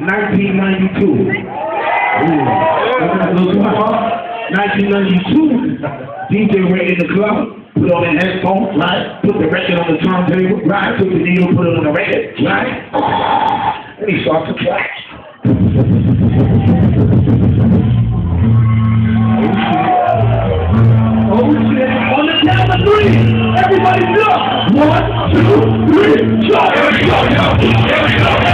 1992. Ooh. 1992, DJ went in the club, put on the headphones, right? Put the record on the turntable, right? Put the needle, put it on the record, right? And he starts to clap. Oh, oh shit. On the count of three, everybody jump. One, two, three, jump. Here we go, yo. Here we go.